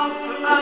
love.